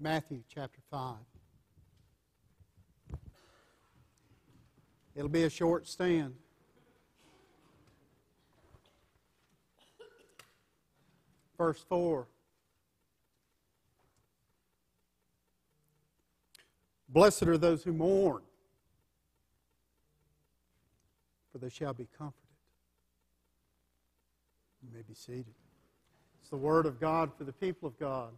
Matthew chapter 5. It'll be a short stand. Verse 4. Blessed are those who mourn, for they shall be comforted. You may be seated. It's the word of God for the people of God.